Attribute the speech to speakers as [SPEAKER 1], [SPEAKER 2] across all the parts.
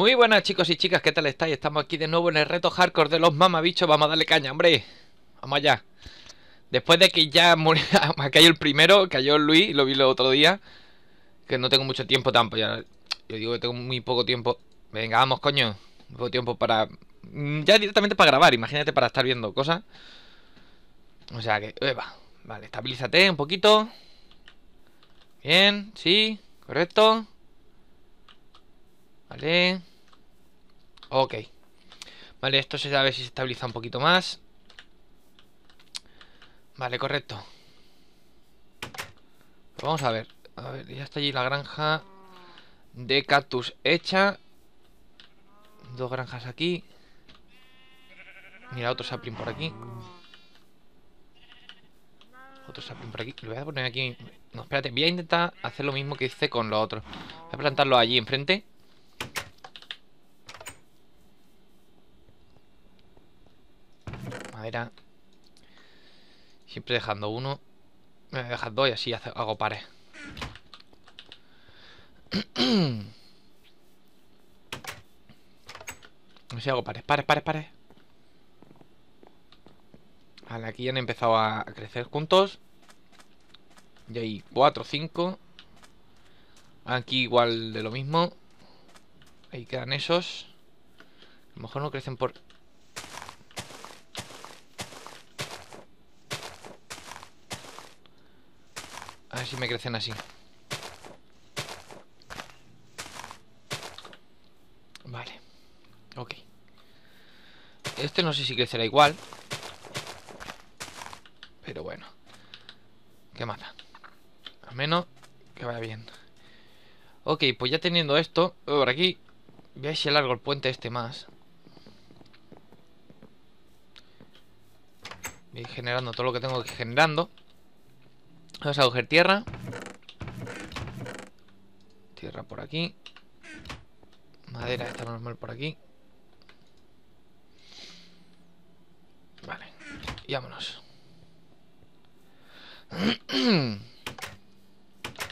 [SPEAKER 1] Muy buenas chicos y chicas, ¿qué tal estáis? Estamos aquí de nuevo en el reto hardcore de los mamabichos. Vamos a darle caña, hombre. Vamos allá. Después de que ya murió, cayó el primero, cayó Luis, lo vi el otro día Que no tengo mucho tiempo tampoco ya, Yo digo que tengo muy poco tiempo. Venga, vamos, coño. Muy poco tiempo para... Mm, ya directamente para grabar, imagínate para estar viendo cosas. O sea que... Eva. Vale, estabilízate un poquito. Bien, sí, correcto. Vale Ok. Vale, esto se sabe si se estabiliza un poquito más. Vale, correcto. Pues Vamos a ver. A ver, ya está allí la granja De cactus hecha. Dos granjas aquí. Mira, otro sapling por aquí. Otro sapling por aquí. Lo voy a poner aquí. No, espérate, voy a intentar hacer lo mismo que hice con los otros Voy a plantarlo allí enfrente Siempre dejando uno Me voy a dejar dos y así hago pares. No sé, hago pares, pares, pares, pares. Vale, aquí ya han empezado a crecer juntos. Y hay cuatro, cinco. Aquí igual de lo mismo. Ahí quedan esos. A lo mejor no crecen por ver si me crecen así. Vale. Ok. Este no sé si crecerá igual. Pero bueno. ¿Qué mata? Al menos que vaya bien. Ok, pues ya teniendo esto Por aquí. Voy a ver si alargo el puente este más. Voy generando todo lo que tengo que generando Vamos a coger tierra. Tierra por aquí. Madera esta normal por aquí. Vale Y vámonos.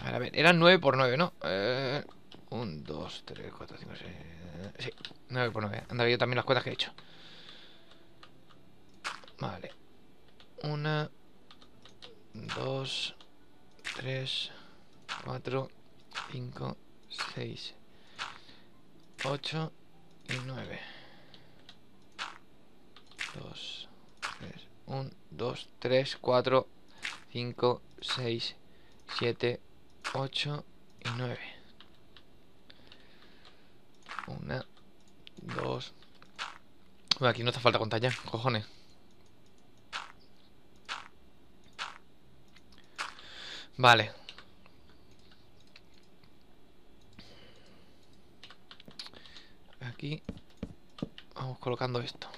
[SPEAKER 1] A ver, eran 9 por 9, ¿no? 1, 2, 3, 4, 5, 6 Sí, 9 por 9 Anda, yo también las cuentas que he hecho. Vale. Una Dos 3, 4, 5, 6, 8 y 9. 2, 3, 1, 2, 3, 4, 5, 6, 7, 8 y 9. 1, 2. Bueno, aquí no hace falta contar ya, cojones. Vale. Aquí vamos colocando esto.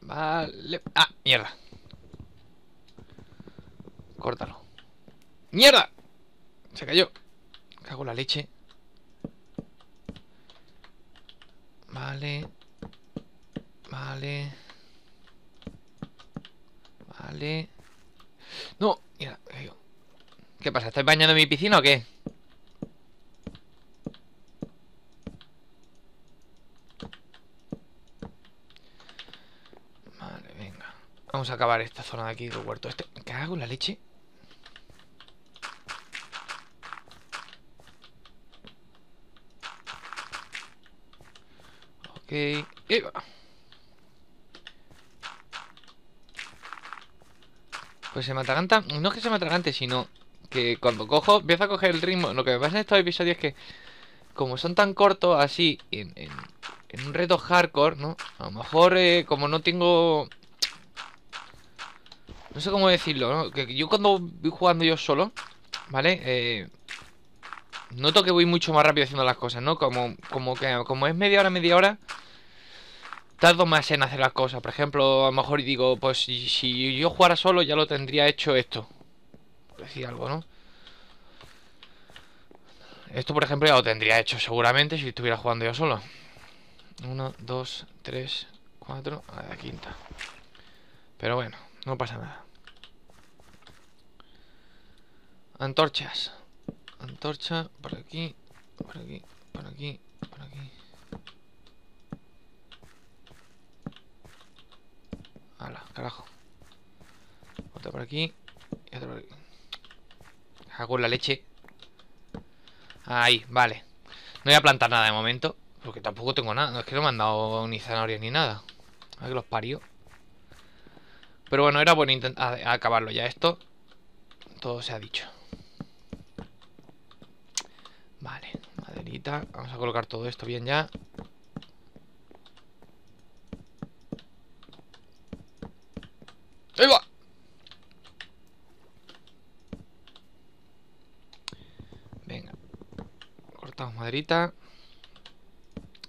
[SPEAKER 1] Vale. Ah, mierda. Córtalo. ¡Mierda! Se cayó. Cago la leche. Vale. Vale. No, mira, ¿Qué pasa? ¿Estáis bañando en mi piscina o qué? Vale, venga. Vamos a acabar esta zona de aquí del huerto este. ¿Qué hago la leche? Ok. Y va Pues se me atraganta, no es que se me atragante, sino que cuando cojo, empiezo a coger el ritmo. Lo que me pasa en estos episodios es que, como son tan cortos, así, en, un reto hardcore, ¿no? A lo mejor, eh, como no tengo. No sé cómo decirlo, ¿no? Que yo cuando voy jugando yo solo, ¿vale? Eh, noto que voy mucho más rápido haciendo las cosas, ¿no? Como, como que como es media hora, media hora tardo más en hacer las cosas. Por ejemplo, a lo mejor digo, pues si, yo jugara solo ya lo tendría hecho esto. Decir algo, ¿no? Esto, por ejemplo, ya lo tendría hecho seguramente si estuviera jugando yo solo. Uno, dos, tres, cuatro... A la quinta. Pero bueno, no pasa nada. Antorchas. Antorcha, por aquí, por aquí, por aquí. Hala, carajo. Otra por aquí y otra por aquí. Hago la leche. Ahí, vale. No voy a plantar nada de momento. Porque tampoco tengo nada. No es que no me han dado ni zanahorias ni nada. A ver que los parió. Pero bueno, era bueno intentar acabarlo ya esto. Todo se ha dicho. Vale, maderita. Vamos a colocar todo esto bien ya. ¡Ahí va! Venga.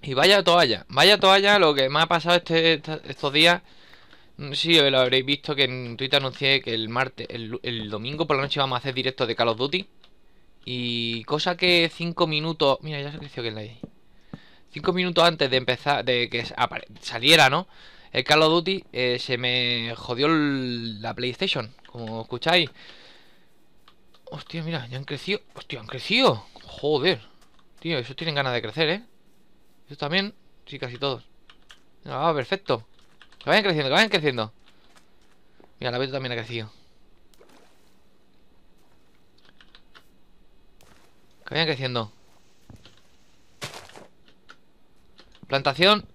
[SPEAKER 1] Y vaya toalla, vaya toalla lo que me ha pasado este, estos días. Sé si lo habréis visto que en Twitter anuncié que el martes, el, domingo por la noche vamos a hacer directo de Call of Duty. Y cosa que 5 minutos. Mira, ya se creció que la ahí. 5 minutos antes de empezar, de que saliera, ¿no? El Call of Duty eh, se me jodió la PlayStation, como escucháis. Hostia, mira, ya han crecido. Hostia, han crecido. Joder. Tío, esos tienen ganas de crecer, ¿eh? Estos también. Sí, casi todos. Ah, perfecto. Que vayan creciendo, que vayan creciendo. Mira, la Beto también ha crecido. Que vayan creciendo. Plantación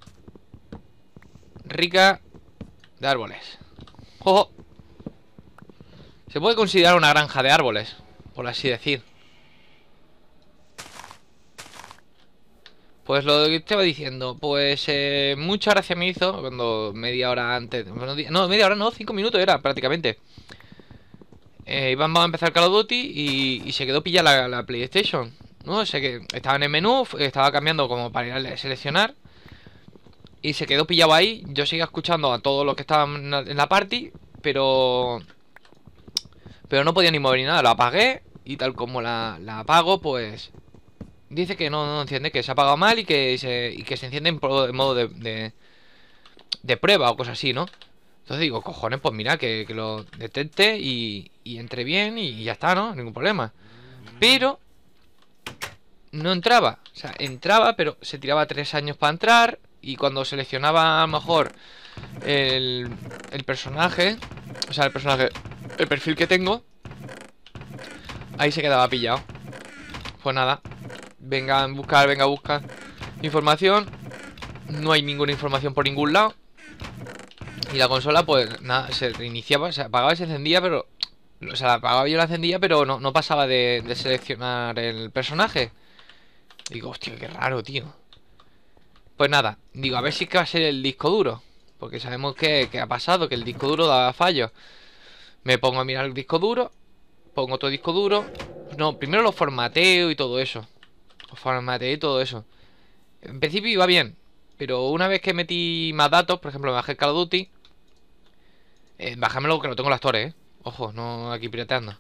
[SPEAKER 1] rica de árboles. ¡Ojo! Se puede considerar una granja de árboles, por así decir. Pues lo que estaba diciendo, pues eh, mucha gracia me hizo cuando media hora antes, no, media hora no, cinco minutos era prácticamente. Eh, a empezar Call of Duty y, se quedó pillada la, PlayStation. No sé que estaba en el menú, estaba cambiando como para ir a seleccionar. Y se quedó pillado ahí. Yo seguía escuchando a todos los que estaban en la party, pero. Pero no podía ni mover ni nada. Lo apagué y tal como la apago, pues dice que no, no enciende, que se ha apagado mal y que se, que enciende en, modo de, de, prueba o cosas así, ¿no? Entonces digo, cojones, pues mira, que, lo detecte y, y entre bien y ya está, ¿no? Ningún problema. Pero no entraba. O sea, entraba, pero se tiraba tres años para entrar. Y cuando seleccionaba a lo mejor el, el personaje, o sea, el personaje, el perfil que tengo, ahí se quedaba pillado. Pues nada, venga a buscar, venga a buscar información. No hay ninguna información por ningún lado. Y la consola, pues nada, se reiniciaba, se apagaba y se encendía, pero. O sea, la apagaba yo la encendía, pero no, no pasaba de, seleccionar el personaje. Digo, hostia, qué raro, tío. Pues nada, digo, a ver si va a ser el disco duro. Porque sabemos que, que ha pasado, que el disco duro daba fallos. Me pongo a mirar el disco duro. Pongo otro disco duro. No, primero lo formateo y todo eso formateé y todo eso. En principio iba bien, pero una vez que metí más datos, por ejemplo, me bajé Call of Duty, eh, bájamelo que lo tengo en las torres, ¿eh? Ojo, no aquí pirateando.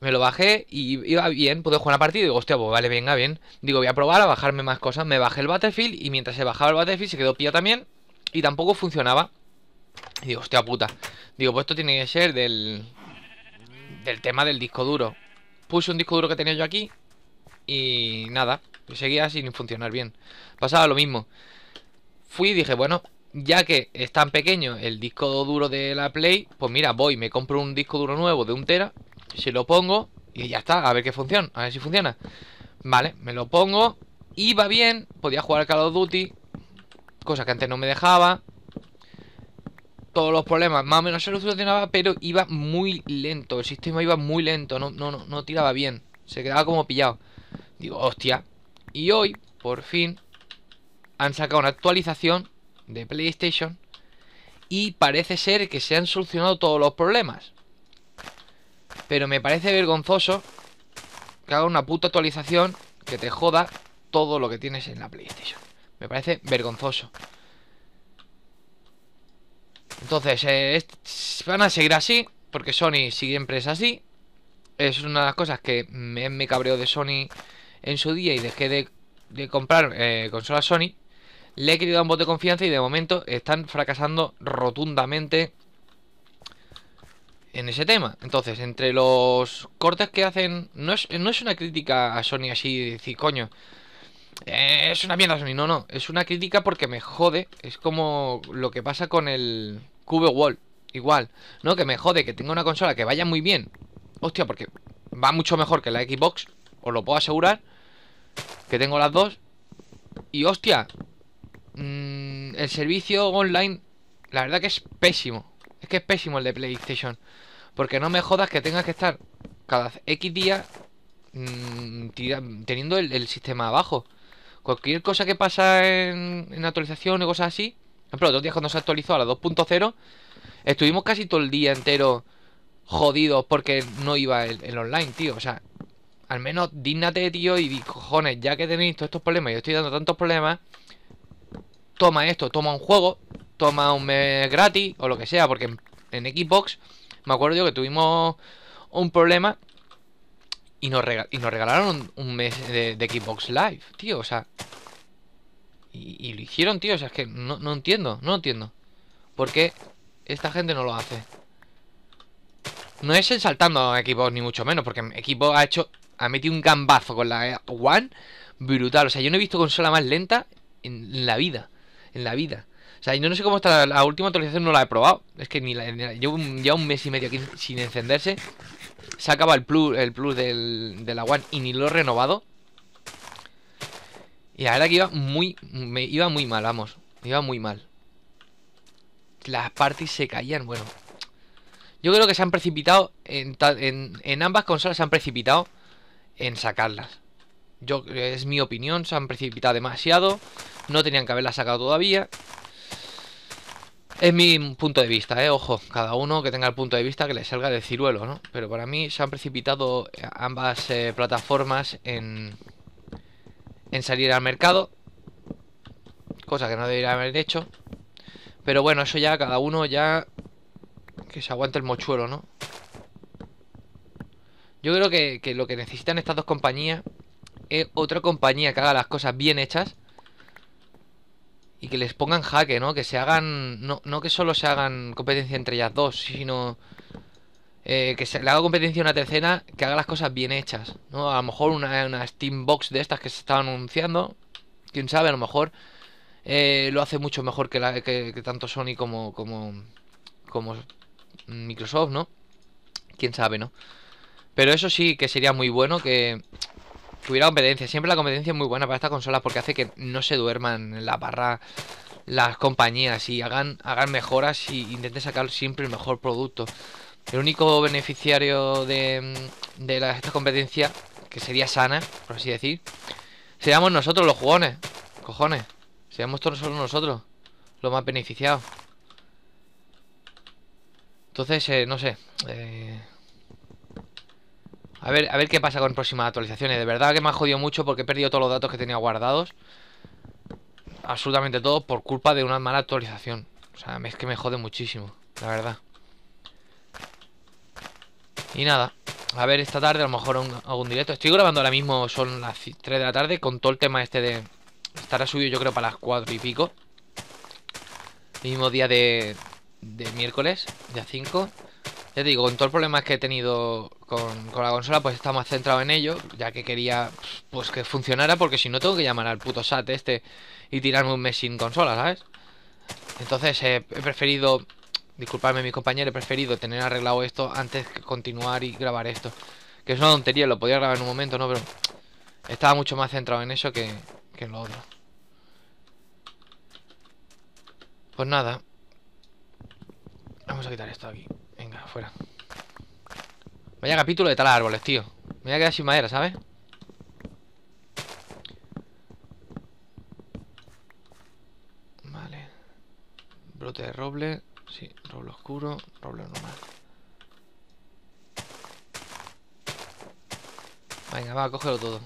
[SPEAKER 1] Me lo bajé y iba bien, pude jugar una partida y digo, hostia, pues vale, venga, bien. Digo, voy a probar a bajarme más cosas. Me bajé el Battlefield y mientras se bajaba el Battlefield se quedó pillado también y tampoco funcionaba. Y digo, hostia puta. Digo, pues esto tiene que ser del, del tema del disco duro. Puse un disco duro que tenía yo aquí y nada, seguía sin funcionar bien. Pasaba lo mismo. Fui y dije, bueno, ya que es tan pequeño el disco duro de la Play, pues mira, voy, me compro un disco duro nuevo de un tera, se lo pongo y ya está, a ver qué funciona, a ver si funciona. Vale, me lo pongo, iba bien, podía jugar Call of Duty, cosa que antes no me dejaba. Todos los problemas más o menos se solucionaba, pero iba muy lento, el sistema iba muy lento, no, no, no, no tiraba bien, se quedaba como pillado. Digo, hostia. Y hoy, por fin, han sacado una actualización de PlayStation y parece ser que se han solucionado todos los problemas. Pero me parece vergonzoso que haga una puta actualización que te joda todo lo que tienes en la PlayStation. Me parece vergonzoso. Entonces, eh, van a seguir así, porque Sony siempre es así. Es una de las cosas que me, me cabreo de Sony en su día y dejé de, comprar eh, consolas Sony, le he querido dar un voto de confianza y de momento están fracasando rotundamente en ese tema. Entonces, entre los cortes que hacen, no es, no es una crítica a Sony así, decir, coño, eh, es una mierda Sony, no, no, es una crítica porque me jode, es como lo que pasa con el Cube Wall, igual, ¿no? Que me jode que tenga una consola que vaya muy bien, hostia, porque va mucho mejor que la Xbox, os lo puedo asegurar, que tengo las dos, y hostia, mmm, el servicio online, la verdad que es pésimo, es que es pésimo el de PlayStation. Porque no me jodas que tengas que estar cada X días mmm, teniendo el, sistema abajo. Cualquier cosa que pasa en, en actualización o cosas así. Por ejemplo, dos días cuando se actualizó a la 2.0, estuvimos casi todo el día entero jodidos porque no iba el, el, online, tío. O sea, al menos dígnate, tío, y cojones, ya que tenéis todos estos problemas yo estoy dando tantos problemas, toma esto, toma un juego, toma un mes gratis o lo que sea, porque en, Xbox me acuerdo yo que tuvimos un problema y nos, regalaron un, mes de, Xbox Live, tío, o sea. Y, lo hicieron, tío, o sea, es que no, entiendo, no entiendo. ¿Por qué esta gente no lo hace? No es ensaltando a Xbox ni mucho menos, porque Xbox ha hecho, ha metido un gambazo con la One brutal. O sea, yo no he visto consola más lenta en la vida, en la vida. O sea, yo no sé cómo está la, última actualización, no la he probado. Es que ni la, llevo ya un mes y medio aquí sin encenderse. Se acaba el plus, el plus del, de la One y ni lo he renovado. Y la verdad que iba muy, me iba muy mal, vamos. Iba muy mal. Las parties se caían, bueno. Yo creo que se han precipitado, en, en ambas consolas se han precipitado en sacarlas. Yo, es mi opinión, se han precipitado demasiado. No tenían que haberlas sacado todavía. Es mi punto de vista, ¿eh? Ojo, cada uno que tenga el punto de vista que le salga del ciruelo, ¿no? Pero para mí se han precipitado ambas eh, plataformas en, en salir al mercado. Cosa que no debería haber hecho. Pero bueno, eso ya cada uno ya... Que se aguante el mochuelo, ¿no? Yo creo que, lo que necesitan estas dos compañías es otra compañía que haga las cosas bien hechas y que les pongan jaque, ¿no? Que se hagan, no, no que solo se hagan competencia entre ellas dos, sino eh, que se le haga competencia a una tercera que haga las cosas bien hechas, ¿no? A lo mejor una, una Steam Box de estas que se estaban anunciando, quién sabe, a lo mejor eh, lo hace mucho mejor que, la, que, que, tanto Sony como, como Microsoft, ¿no? Quién sabe, ¿no? Pero eso sí que sería muy bueno que hubiera competencia. Siempre la competencia es muy buena para estas consolas porque hace que no se duerman en la barra las compañías y hagan, hagan mejoras y intenten sacar siempre el mejor producto. El único beneficiario de, de la, esta competencia, que sería sana, por así decir, seríamos nosotros los jugones. Cojones. Seríamos todos solo nosotros los más beneficiados. Entonces, eh, no sé. Eh, a ver, a ver qué pasa con próximas actualizaciones. De verdad que me ha jodido mucho porque he perdido todos los datos que tenía guardados. Absolutamente todo por culpa de una mala actualización. O sea, es que me jode muchísimo, la verdad. Y nada, a ver esta tarde a lo mejor un directo. Estoy grabando ahora mismo, son las 3 de la tarde, con todo el tema este de... Estará subido yo creo para las 4 y pico. mismo día de, de miércoles, día 5. Ya te digo, con todos los problemas que he tenido con, con, la consola, pues estamos centrados en ello, ya que quería pues que funcionara, porque si no tengo que llamar al puto SAT este y tirarme un mes sin consola, ¿sabes? Entonces eh, he preferido, disculpadme mis compañeros, he preferido tener arreglado esto antes que continuar y grabar esto. Que es una tontería, lo podía grabar en un momento, ¿no? Pero estaba mucho más centrado en eso que, que en lo otro. Pues nada. Vamos a quitar esto aquí. Venga, fuera. Vaya capítulo de tal árboles, tío. Me voy a quedar sin madera, ¿sabes? Vale. Brote de roble. Sí, roble oscuro, roble normal. Venga, va, cógelo todo.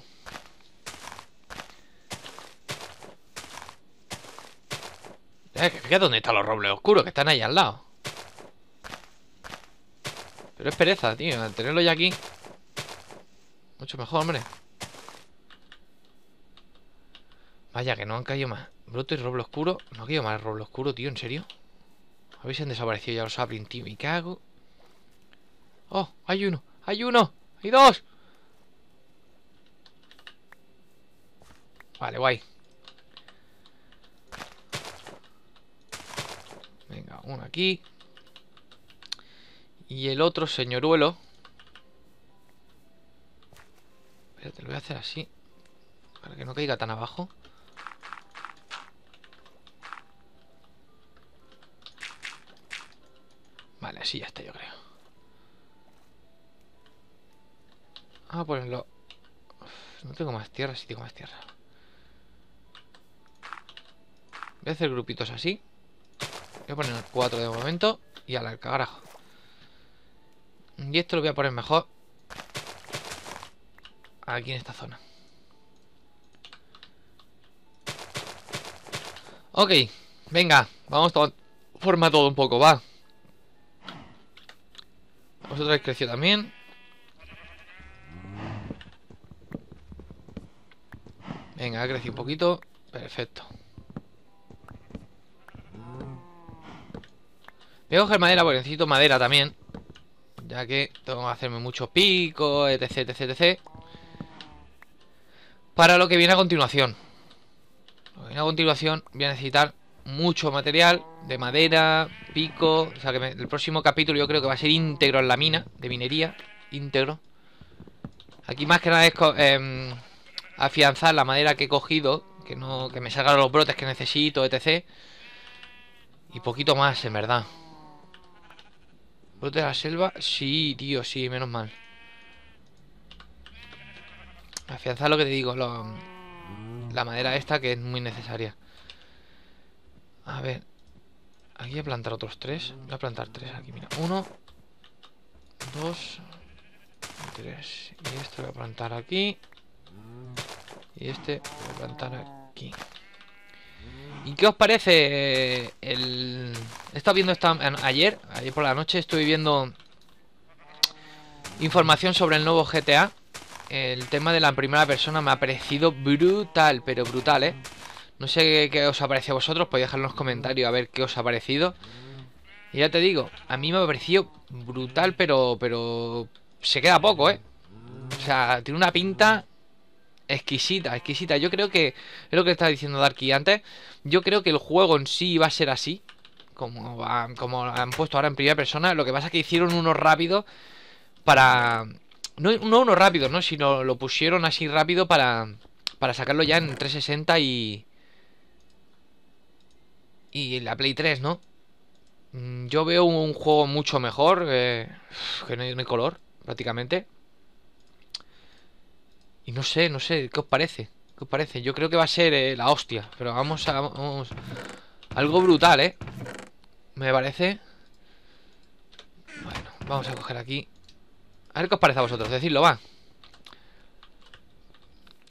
[SPEAKER 1] Eh, fíjate dónde están los robles oscuros, que están ahí al lado. Pero es pereza, tío. Al tenerlo ya aquí. Mucho mejor, hombre. Vaya, que no han caído más. Brote y roble oscuro. No ha caído más roble oscuro, tío. ¿En serio? A ver si han desaparecido ya los saplings, tío. Me cago. Oh, hay uno, hay uno, hay dos. Vale, guay. Venga, uno aquí. Y el otro señoruelo. Espérate, lo voy a hacer así. Para que no caiga tan abajo. Vale, así ya está, yo creo. Ah, ponerlo. No tengo más tierra, sí tengo más tierra. Voy a hacer grupitos así. Voy a poner cuatro de momento. Y al carajo. Y esto lo voy a poner mejor. Aquí en esta zona. Ok, venga, vamos a forma todo un poco, va. Vosotros habéis crecido también. Venga, ha crecido un poquito. Perfecto. Voy a coger madera porque necesito madera también. Ya que tengo que hacerme muchos picos, etc, etc, etc. Para lo que viene a continuación. Lo que viene a continuación voy a necesitar mucho material de madera, pico. O sea que el próximo capítulo yo creo que va a ser íntegro en la mina, de minería, íntegro. Aquí más que nada es em, afianzar la madera que he cogido, que no que me salgan los brotes que necesito, etc. Y poquito más, en verdad. ¿Brote de la selva? Sí, tío, sí, menos mal. Afianzar lo que te digo, la madera esta que es muy necesaria. A ver. Aquí voy a plantar otros tres. Voy a plantar tres aquí, mira. Uno. Dos. Tres. Y este voy a plantar aquí. Y este voy a plantar aquí. ¿Y qué os parece el... He estado viendo esta... Ayer, ayer por la noche estuve viendo información sobre el nuevo GTA. El tema de la primera persona me ha parecido brutal, pero brutal, ¿eh? No sé qué, os ha parecido a vosotros, podéis dejar en los comentarios a ver qué os ha parecido. Y ya te digo, a mí me ha parecido brutal, pero, pero se queda poco, ¿eh? O sea, tiene una pinta exquisita, exquisita. Yo creo que, es lo que estaba diciendo Darky antes, yo creo que el juego en sí va a ser así, como, como han puesto ahora en primera persona. Lo que pasa es que hicieron uno rápido para... No, no uno rápido, ¿no? Sino lo pusieron así rápido para, para sacarlo ya en 360 y, y la Play 3, ¿no? Mm, yo veo un juego mucho mejor, eh, que no hay, color, prácticamente. Y no sé, no sé, ¿qué os parece? ¿Qué os parece? Yo creo que va a ser eh, la hostia, pero vamos a... Vamos, algo brutal, ¿eh? Me parece... Bueno, vamos a coger aquí. A ver qué os parece a vosotros, decidlo, va.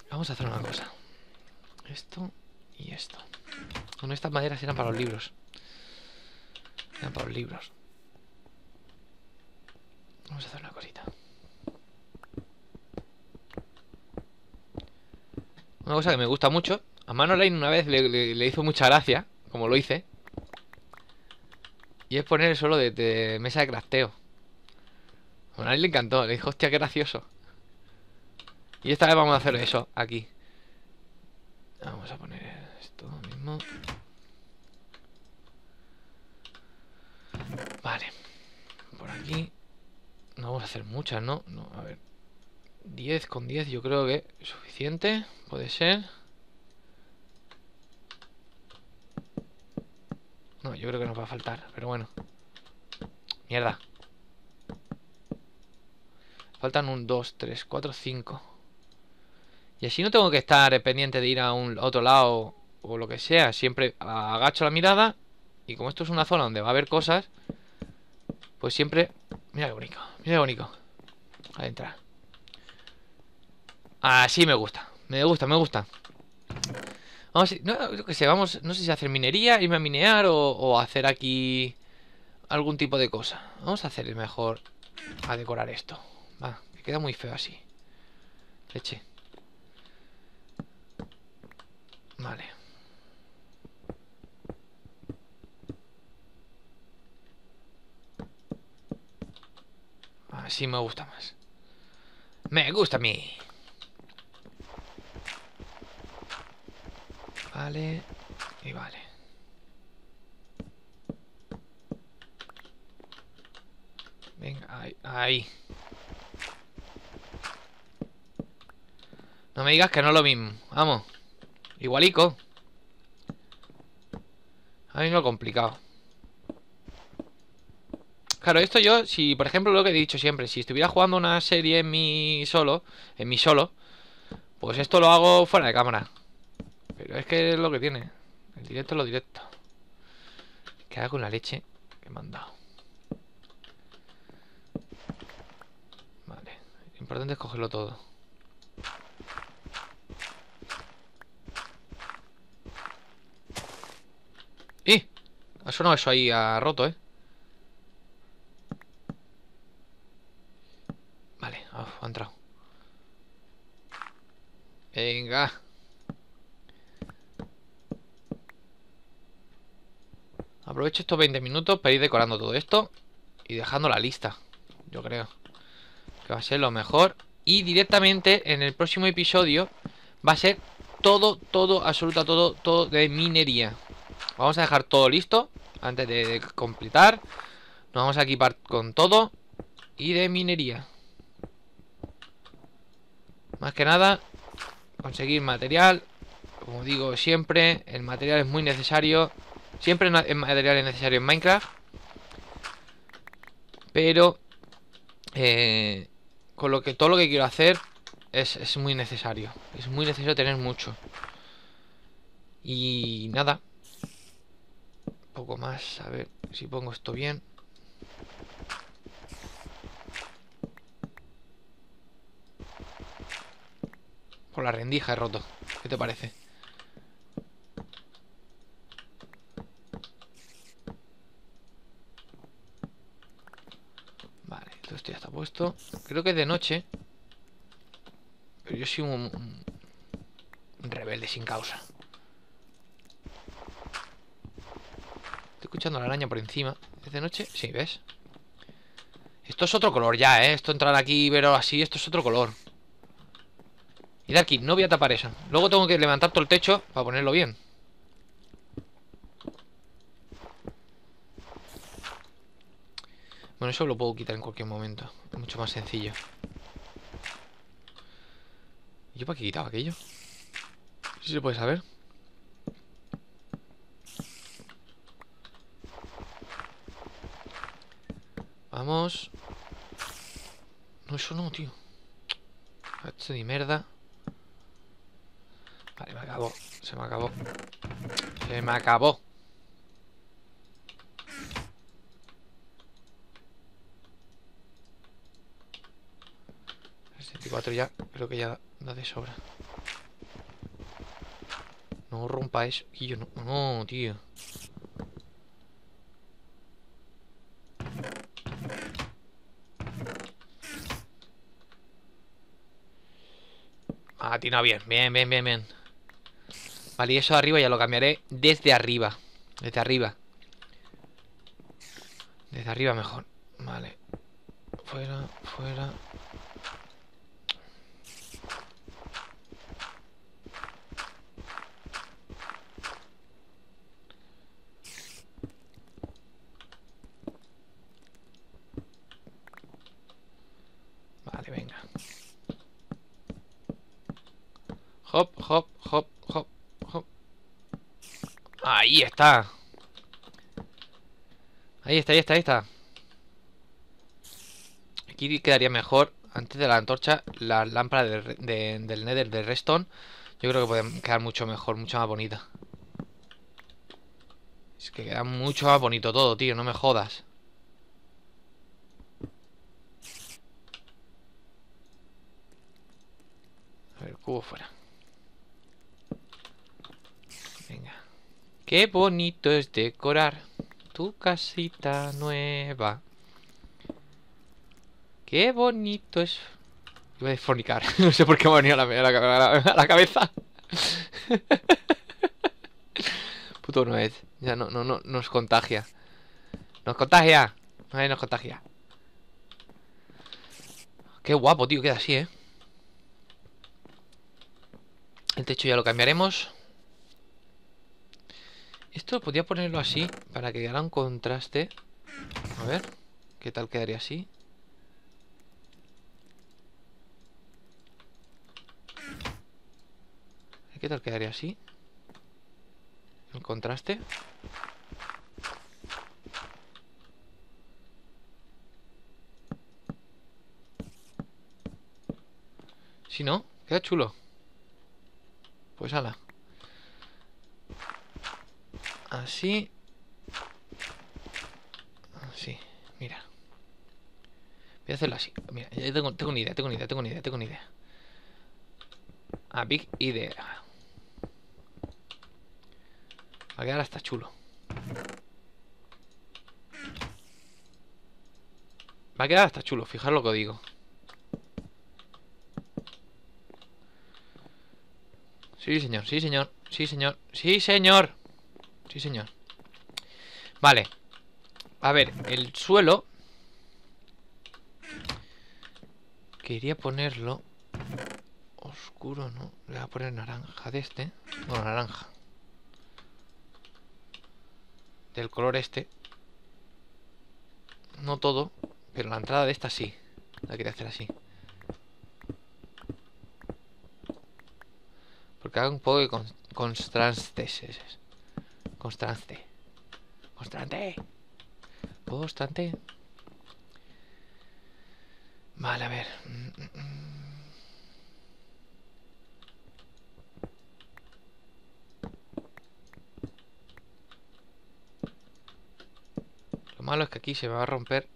[SPEAKER 1] Vamos a hacer una cosa. Esto y esto. Con estas maderas eran para los libros. Eran para los libros. Vamos a hacer una cosita. Una cosa que me gusta mucho. A Manoline una vez le, hizo mucha gracia, como lo hice. Y es poner solo de, mesa de crafteo. A Manoline le encantó, le dijo, hostia, qué gracioso. Y esta vez vamos a hacer eso, aquí. Vamos a poner esto mismo. Vale. Por aquí. No vamos a hacer muchas, ¿no? No, a ver. 10 con 10 yo creo que es suficiente. Puede ser. No, yo creo que nos va a faltar, pero bueno. Mierda. Faltan un 2, 3, 4, 5. Y así no tengo que estar pendiente de ir a un otro lado o lo que sea. Siempre agacho la mirada y como esto es una zona donde va a haber cosas, pues siempre... Mira qué bonito, mira qué bonito. A entrar. Así me gusta, me gusta, me gusta. Vamos, no, que sé, vamos, no sé si hacer minería, irme a minear o, o hacer aquí algún tipo de cosa. Vamos a hacer mejor a decorar esto. Va, que queda muy feo así. Leche. Vale. Así me gusta más. Me gusta a mí. Vale. Y vale. Venga, ahí, ahí. No me digas que no es lo mismo. Vamos. Igualico. A mí no complicado. Claro, esto yo, si por ejemplo lo que he dicho siempre, si estuviera jugando una serie en mi solo, en mi solo, pues esto lo hago fuera de cámara. Es que es lo que tiene. El directo es lo directo. Que haga con la leche que me han dado. Vale. Lo importante es cogerlo todo. ¡Y! Ha sonado eso ahí a roto, ¿eh? Vale, ha entrado. Venga. Aprovecho estos 20 minutos para ir decorando todo esto y dejando la lista, yo creo. Que va a ser lo mejor. Y directamente en el próximo episodio va a ser todo, todo, absoluta todo, todo de minería. Vamos a dejar todo listo antes de completar. Nos vamos a equipar con todo y de minería. Más que nada, conseguir material. Como digo siempre, el material es muy necesario. Siempre el material es necesario en Minecraft. Pero eh, con lo que todo lo que quiero hacer es, es muy necesario. Es muy necesario tener mucho. Y nada. poco más. A ver si pongo esto bien. Por la rendija he roto. ¿Qué te parece? Esto ya está puesto. Creo que es de noche. Pero yo soy un, rebelde sin causa. Estoy escuchando la araña por encima. ¿Es de noche? Sí, ¿ves? Esto es otro color ya, ¿eh? Esto entrar aquí y verlo así, esto es otro color. Y de aquí, no voy a tapar eso Luego tengo que levantar todo el techo para ponerlo bien Bueno, eso lo puedo quitar en cualquier momento Es mucho más sencillo ¿Y yo para qué quitaba aquello? Si se puede saber Vamos No, eso no, tío Esto de mierda Vale, me acabó. Se me acabó. Se me acabó. 64 ya, creo que ya da de sobra. No rompa eso. No, no, tío. Ah, tiene bien, bien, bien, bien, bien. Vale, y eso de arriba ya lo cambiaré desde arriba. Desde arriba. Desde arriba mejor. Vale. Fuera, fuera. Está. Ahí está, ahí está, ahí está. Aquí quedaría mejor, antes de la antorcha, la lámpara del Nether de Redstone. Yo creo que puede quedar mucho mejor, mucho más bonita. Es que queda mucho más bonito todo, tío, no me jodas. A ver, cubo fuera. Qué bonito es decorar tu casita nueva. Qué bonito es... Iba a fornicar. no sé por qué me ha venido a la, cabeza. Puto no es. Ya no, no, no, nos contagia. Nos contagia. Ay, nos contagia. Qué guapo, tío, queda así, ¿eh? El techo ya lo cambiaremos. Esto podría ponerlo así para que diera un contraste. A ver, ¿qué tal quedaría así? ¿Qué tal quedaría así? El contraste. Si no, queda chulo. Pues ala. Así. Así, mira. Voy a hacerlo así. Mira, ya tengo, una idea, tengo una idea, tengo una idea, tengo una idea. A big idea. Va a quedar hasta chulo. Va a quedar hasta chulo, fijaros lo que digo. Sí, señor, sí, señor, sí, señor, sí, señor. Sí, señor. Vale. A ver, el suelo... Quería ponerlo... Oscuro, ¿no? Le voy a poner naranja de este. Bueno, naranja. Del color este. No todo, pero la entrada de esta sí. La quería hacer así. Porque haga un poco de contrastes. Constante. Constante. Constante. Vale, a ver. Lo malo es que aquí se me va a romper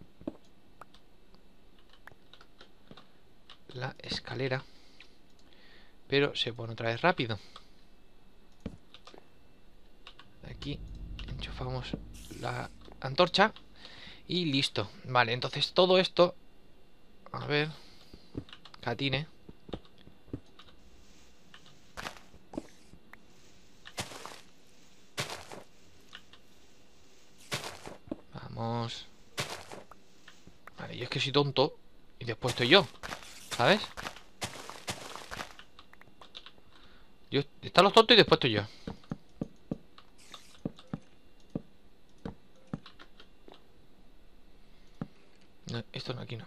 [SPEAKER 1] la escalera. Pero se pone otra vez rápido. Aquí enchufamos la antorcha y listo. Vale, entonces todo esto... A ver... Catine. Vamos. Vale, yo es que soy tonto y después estoy yo. ¿Sabes? Yo, están los tontos y después estoy yo. esto no, aquí no.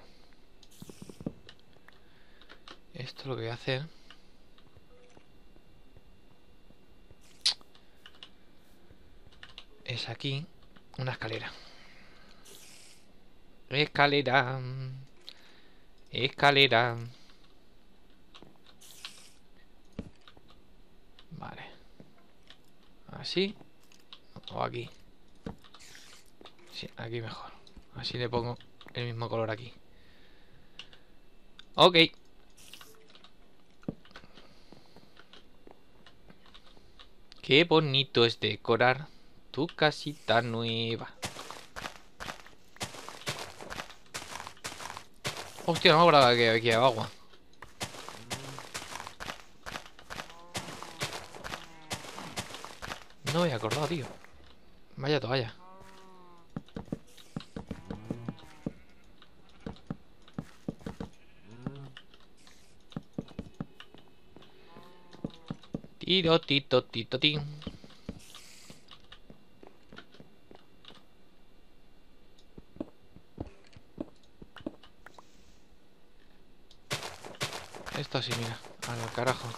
[SPEAKER 1] Esto lo que voy a hacer... Es aquí una escalera. Escalera. Escalera. Vale. Así. O aquí. Sí, aquí mejor. Así le pongo el mismo color aquí. Ok. Qué bonito es decorar tu casita nueva. Hostia, no me acordaba que aquí había agua. No me había acordado, tío. Vaya toalla. Tiro, tito, tito, tin. Esto sí, mira. Al carajo.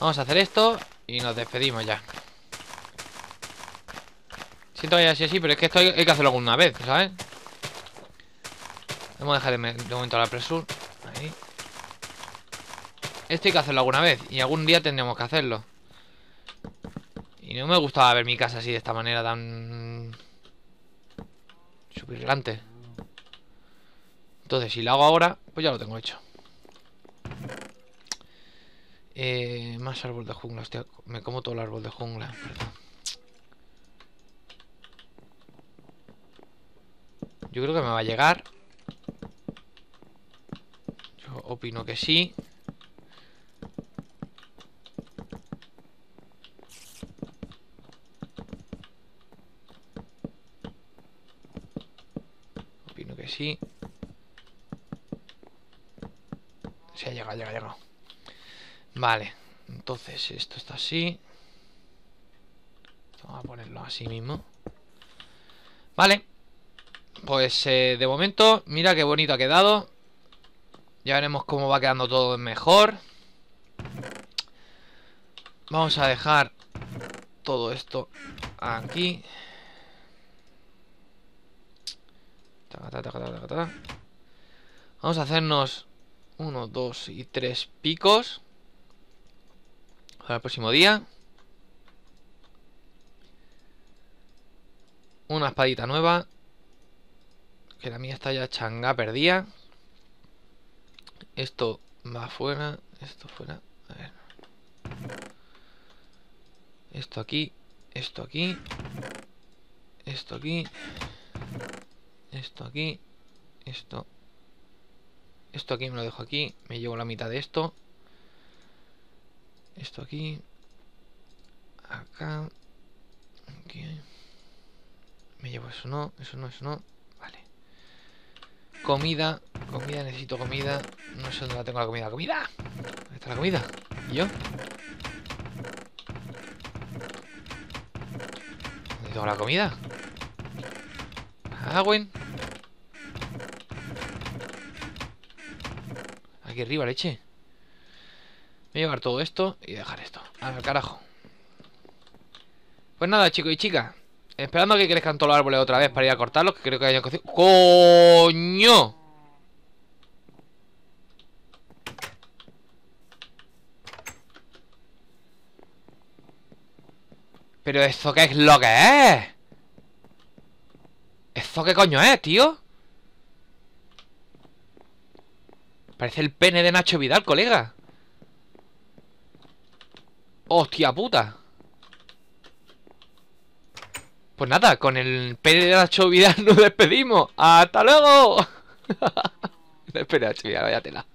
[SPEAKER 1] Vamos a hacer esto y nos despedimos ya. Siento que haya así, pero es que esto hay, que hacerlo alguna vez, ¿sabes? Vamos a dejar de, de momento la presur. Ahí. Esto hay que hacerlo alguna vez Y algún día tendremos que hacerlo. Y no me gustaba ver mi casa así de esta manera tan... Supirlante Entonces si lo hago ahora Pues ya lo tengo hecho. Eh, Más árbol de jungla Hostia, me como todo el árbol de jungla Yo creo que me va a llegar. Yo opino que sí sí. Sí, ha llegado, ha. Vale, entonces esto está así. Vamos a ponerlo así mismo. Vale. Pues eh, de momento, mira qué bonito ha quedado. Ya veremos cómo va quedando todo mejor. Vamos a dejar todo esto aquí. Vamos a hacernos uno, dos y tres picos para el próximo día. Una espadita nueva. Que la mía está ya changa perdida. Esto va fuera. Esto fuera. Esto aquí. Esto aquí. Esto aquí. Esto aquí. Esto. Esto aquí me lo dejo aquí. Me llevo la mitad de esto. Esto aquí. Acá. Aquí. Me llevo eso no, eso no, eso no. Vale. Comida. Comida, necesito comida. No sé dónde la tengo la comida. ¡Comida! ¿Dónde está la comida? ¿Y yo? ¿Dónde tengo la comida? Agüen. Aquí arriba, leche. Voy a llevar todo esto y dejar esto. Al carajo. Pues nada, chicos y chicas. Esperando que crezcan todos los árboles otra vez para ir a cortarlos, que creo que hayan cocido. ¡Coño! ¿Pero esto qué es lo que es? ¿Esto qué coño es, tío? Parece el pene de Nacho Vidal, colega ¡Hostia puta! Pues nada, con el pene de Nacho Vidal nos despedimos ¡Hasta luego! Espera, Nacho Vidal, vaya tela